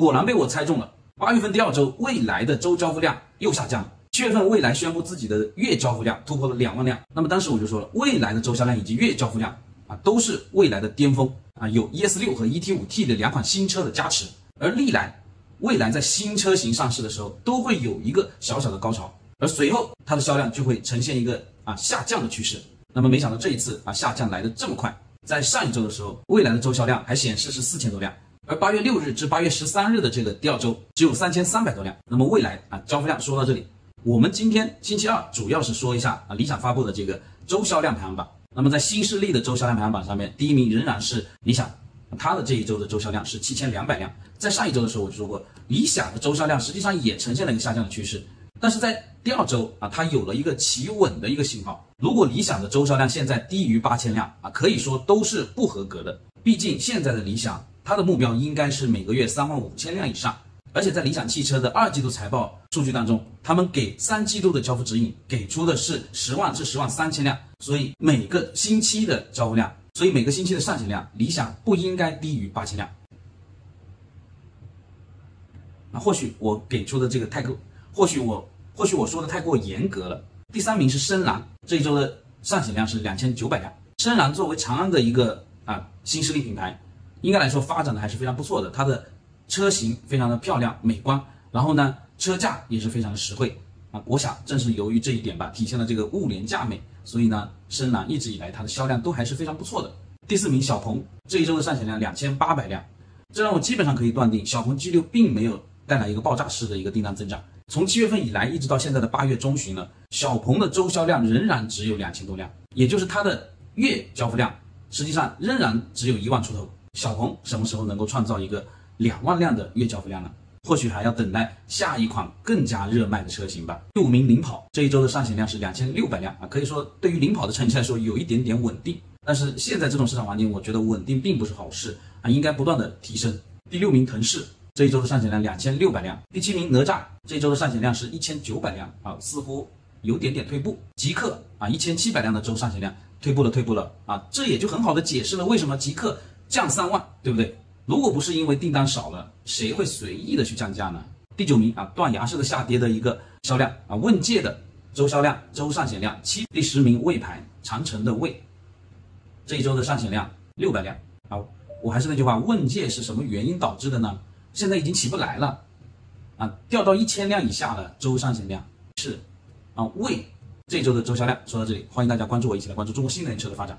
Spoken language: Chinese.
果然被我猜中了。八月份第二周，未来的周交付量又下降了。七月份，未来宣布自己的月交付量突破了两万辆。那么当时我就说了，未来的周销量以及月交付量啊，都是未来的巅峰啊，有 ES 六和 ET 五 T 的两款新车的加持。而历来，未来在新车型上市的时候，都会有一个小小的高潮，而随后它的销量就会呈现一个啊下降的趋势。那么没想到这一次啊下降来的这么快，在上一周的时候，未来的周销量还显示是四千多辆。而八月六日至八月十三日的这个第二周只有三千三百多辆。那么未来啊，交付量说到这里，我们今天星期二主要是说一下啊，理想发布的这个周销量排行榜。那么在新势力的周销量排行榜上面，第一名仍然是理想，它的这一周的周销量是七千两百辆。在上一周的时候我就说过，理想的周销量实际上也呈现了一个下降的趋势，但是在第二周啊，它有了一个企稳的一个信号。如果理想的周销量现在低于八千辆啊，可以说都是不合格的。毕竟现在的理想。它的目标应该是每个月三万五千辆以上，而且在理想汽车的二季度财报数据当中，他们给三季度的交付指引给出的是十万至十万三千辆，所以每个星期的交付量，所以每个星期的上险量，理想不应该低于八千辆。那，或许我给出的这个太过，或许我或许我说的太过严格了。第三名是深蓝，这一周的上险量是两千九百辆。深蓝作为长安的一个啊新势力品牌。应该来说，发展的还是非常不错的。它的车型非常的漂亮、美观，然后呢，车价也是非常的实惠啊。我想正是由于这一点吧，体现了这个物廉价美，所以呢，深蓝一直以来它的销量都还是非常不错的。第四名小鹏，这一周的上险量两千八百辆，这让我基本上可以断定，小鹏 G6 并没有带来一个爆炸式的一个订单增长。从七月份以来，一直到现在的八月中旬了，小鹏的周销量仍然只有两千多辆，也就是它的月交付量实际上仍然只有一万出头。小鹏什么时候能够创造一个两万辆的月交付量呢？或许还要等待下一款更加热卖的车型吧。第五名领跑这一周的上险量是两千六百辆啊，可以说对于领跑的成绩来说有一点点稳定。但是现在这种市场环境，我觉得稳定并不是好事啊，应该不断的提升。第六名腾势这一周的上险量两千六百辆。第七名哪吒这一周的上险量是一千九百辆啊，似乎有点点退步。极客啊一千七百辆的周上险量退步了，退步了啊，这也就很好的解释了为什么极客。降三万，对不对？如果不是因为订单少了，谁会随意的去降价呢？第九名啊，断崖式的下跌的一个销量啊，问界的周销量、周上险量七。第十名魏牌长城的魏，这一周的上险量六百辆。啊，我还是那句话，问界是什么原因导致的呢？现在已经起不来了啊，掉到一千辆以下了。周上险量是啊，魏这周的周销量说到这里，欢迎大家关注我，一起来关注中国新能源车的发展。